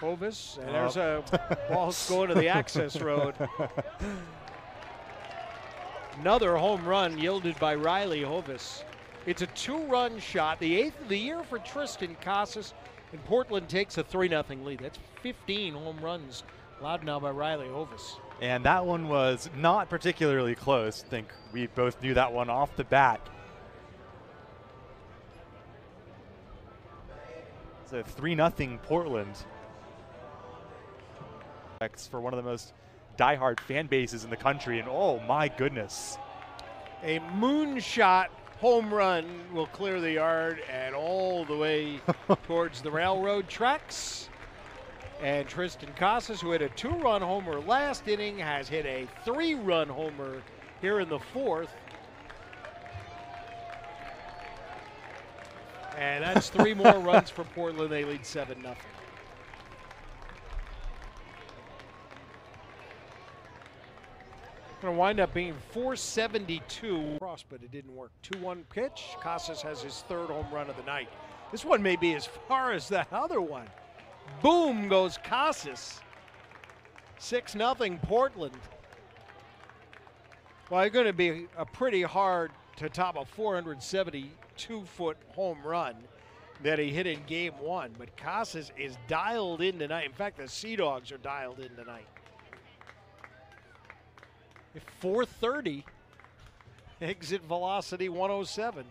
Hovis, and there's oh. a ball going to the access road. Another home run yielded by Riley Hovis. It's a two-run shot, the eighth of the year for Triston Casas, and Portland takes a 3-0 lead. That's 15 home runs allowed now by Riley Hovis. And that one was not particularly close. I think we both knew that one off the bat. It's a 3 0 Portland. For one of the most diehard fan bases in the country, and oh my goodness. A moonshot home run will clear the yard and all the way towards the railroad tracks. And Triston Casas, who hit a two run homer last inning, has hit a three run homer here in the fourth. And that's three more runs for Portland. They lead 7 0. Going to wind up being 472. Cross, but it didn't work. 2 1 pitch. Casas has his third home run of the night. This one may be as far as that other one. Boom goes Casas. 6 0 Portland. Well, it's going to be a pretty hard to top a 472 foot home run that he hit in game one. But Casas is dialed in tonight. In fact, the Sea Dogs are dialed in tonight. 430, exit velocity 107.